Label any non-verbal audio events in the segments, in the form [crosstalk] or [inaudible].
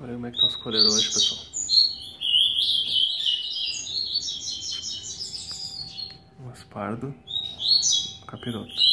Olha como é que tá os coleiros hoje, pessoal. Um aspardo, capiroto.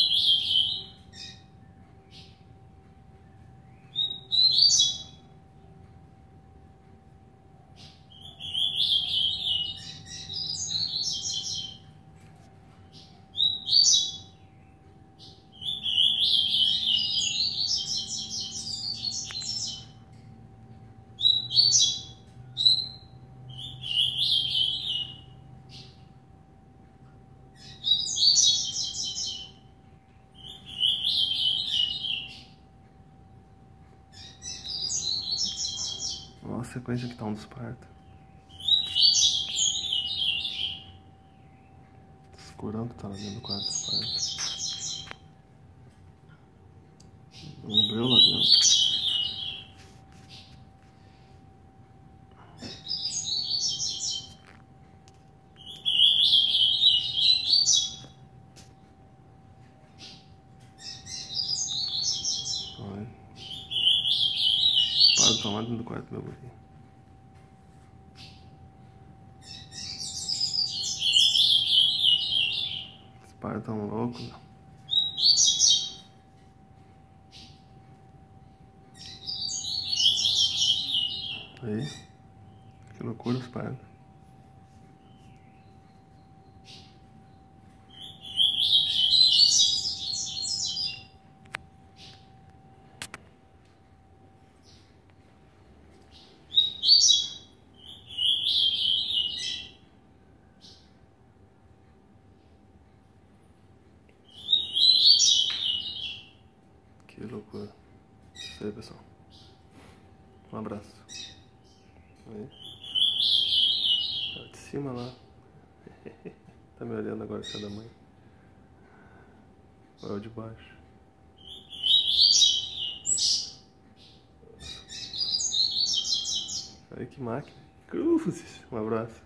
Olha a sequência que tá um dos partos. Escurão que tá lá dentro do quarto dos partos. Breu lá dentro. Olha. De tomar dentro do quarto, meu guri. Os pais tão loucos, meu. Aí. Que loucura os pais. Que loucura. Isso aí, pessoal. Um abraço. Aí. Tá de cima lá. [laughs] tá me olhando agora, é da mãe. Olha o de baixo. Olha que máquina. Cruzes. Um abraço.